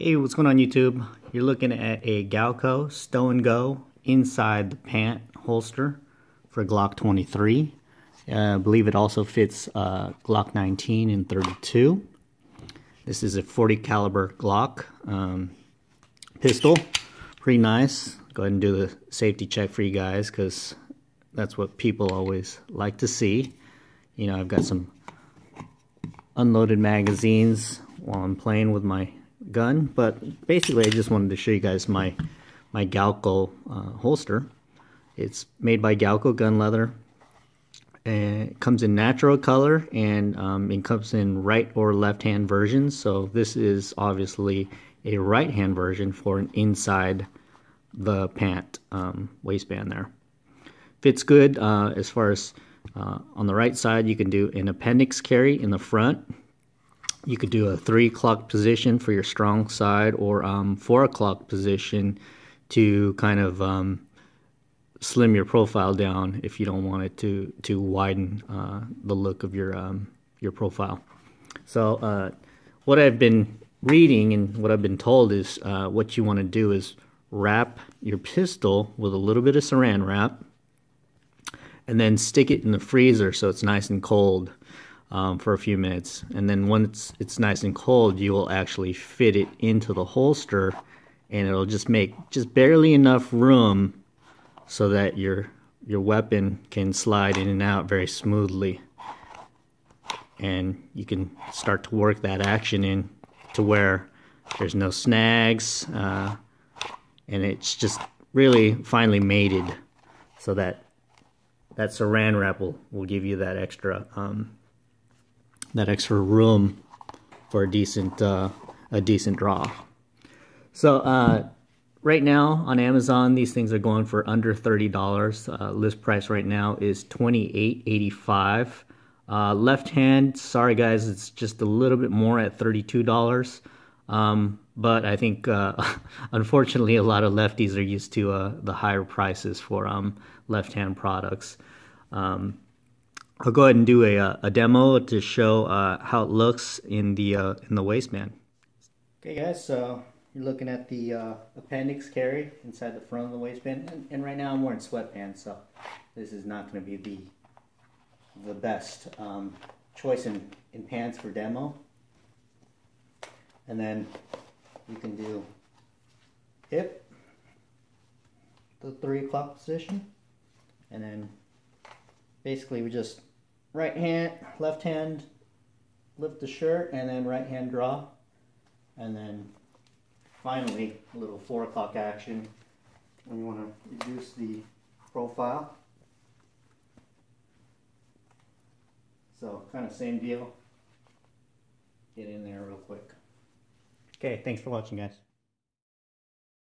Hey, what's going on YouTube? You're looking at a Galco Stow and Go inside the pant holster for Glock 23. Uh, I believe it also fits uh, Glock 19 and 32. This is a 40 caliber Glock um, pistol. Pretty nice. Go ahead and do the safety check for you guys because that's what people always like to see. You know, I've got some unloaded magazines while I'm playing with my gun, but basically I just wanted to show you guys my my Galco uh, holster. It's made by Galco Gun Leather. And it comes in natural color and um, it comes in right or left hand versions. So this is obviously a right hand version for an inside the pant um, waistband there. Fits good uh, as far as uh, on the right side you can do an appendix carry in the front you could do a three o'clock position for your strong side or um, four o'clock position to kind of um, slim your profile down if you don't want it to to widen uh, the look of your um, your profile. So uh, what I've been reading and what I've been told is uh, what you want to do is wrap your pistol with a little bit of saran wrap and then stick it in the freezer so it's nice and cold um, for a few minutes. And then once it's nice and cold, you will actually fit it into the holster and it'll just make just barely enough room so that your your weapon can slide in and out very smoothly. And you can start to work that action in to where there's no snags uh, and it's just really finely mated so that that saran wrap will, will give you that extra um, that extra room for a decent uh, a decent draw. So uh, right now on Amazon, these things are going for under thirty dollars. Uh, list price right now is twenty eight eighty five. Uh, left hand, sorry guys, it's just a little bit more at thirty two dollars. Um, but I think uh, unfortunately a lot of lefties are used to uh, the higher prices for um, left hand products. Um, I'll go ahead and do a, uh, a demo to show uh, how it looks in the uh, in the waistband. Okay guys, so you're looking at the uh, appendix carry inside the front of the waistband and, and, right now I'm wearing sweatpants so this is not going to be the the best um, choice in, in pants for demo. And then you can do hip, the three o'clock position, and then basically we just right hand, left hand lift the shirt and then right hand draw. And then finally a little four o'clock action when you want to reduce the profile. So kind of same deal. Get in there real quick. Okay, thanks for watching guys.